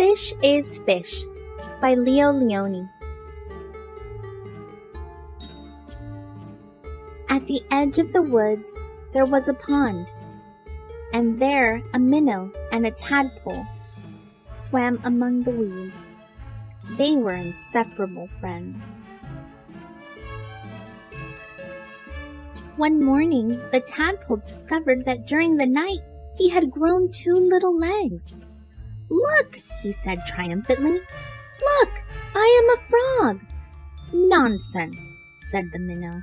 Fish is Fish by Leo Lionni. At the edge of the woods, there was a pond, and there a minnow and a tadpole swam among the weeds. They were inseparable friends. One morning, the tadpole discovered that during the night he had grown two little legs. Look, he said triumphantly. Look, I am a frog. Nonsense, said the minnow.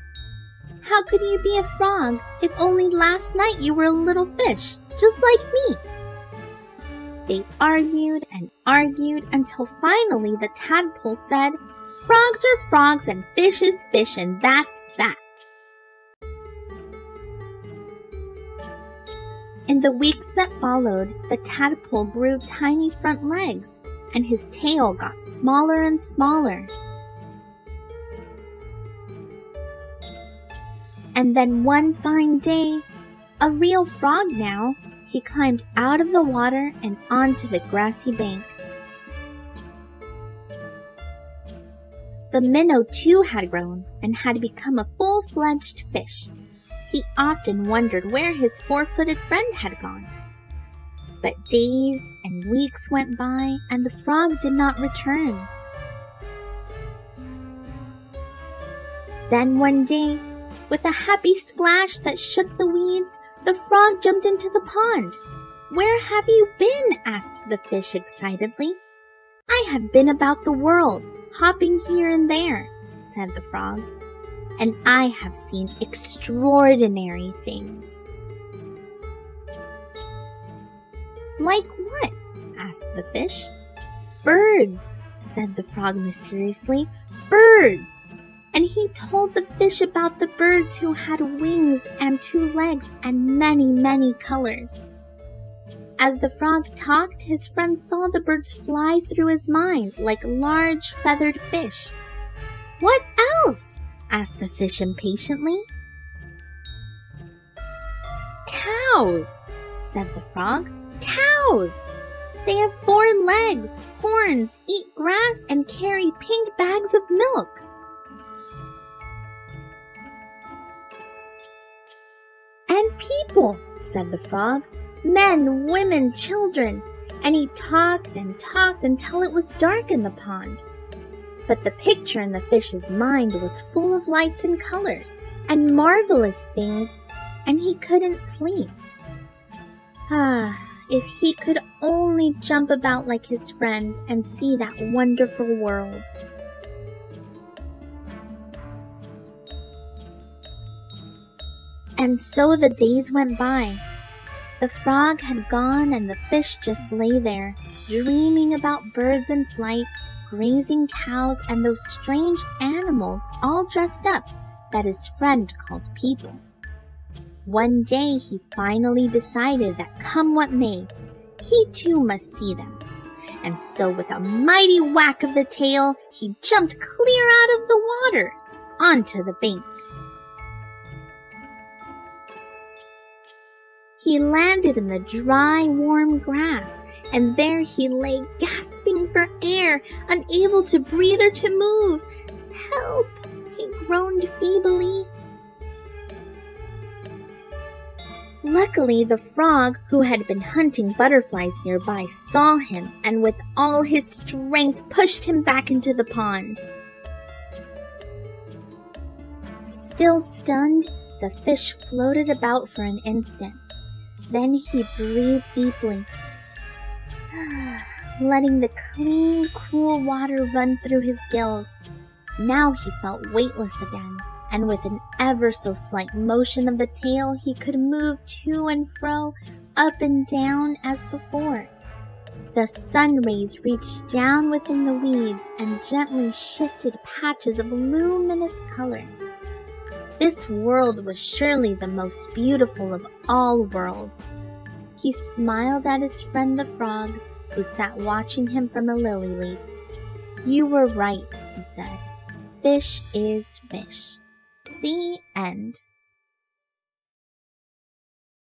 How could you be a frog if only last night you were a little fish, just like me? They argued and argued until finally the tadpole said, Frogs are frogs and fish is fish, and that's that. In the weeks that followed, the tadpole grew tiny front legs, and his tail got smaller and smaller. And then one fine day, a real frog now, he climbed out of the water and onto the grassy bank. The minnow too had grown and had become a full-fledged fish. He often wondered where his four-footed friend had gone. But days and weeks went by and the frog did not return. Then one day, with a happy splash that shook the weeds, the frog jumped into the pond. Where have you been? asked the fish excitedly. I have been about the world, hopping here and there, said the frog and I have seen extraordinary things. Like what? asked the fish. Birds, said the frog mysteriously. Birds! And he told the fish about the birds who had wings and two legs and many, many colors. As the frog talked, his friend saw the birds fly through his mind like large feathered fish. What else? Asked the fish impatiently. Cows, said the frog. Cows! They have four legs, horns, eat grass, and carry pink bags of milk. And people, said the frog. Men, women, children. And he talked and talked until it was dark in the pond. But the picture in the fish's mind was full of lights and colors and marvelous things, and he couldn't sleep. Ah, if he could only jump about like his friend and see that wonderful world. And so the days went by. The frog had gone and the fish just lay there, dreaming about birds in flight grazing cows, and those strange animals all dressed up that his friend called people. One day he finally decided that come what may, he too must see them. And so with a mighty whack of the tail, he jumped clear out of the water onto the bank. He landed in the dry, warm grass and there he lay gasping for air, unable to breathe or to move. Help! he groaned feebly. Luckily, the frog, who had been hunting butterflies nearby, saw him and with all his strength pushed him back into the pond. Still stunned, the fish floated about for an instant. Then he breathed deeply letting the clean, cool water run through his gills. Now he felt weightless again, and with an ever so slight motion of the tail, he could move to and fro, up and down as before. The sun rays reached down within the weeds and gently shifted patches of luminous color. This world was surely the most beautiful of all worlds. He smiled at his friend the frog, who sat watching him from a lily leaf. You were right, he said. Fish is fish. The end.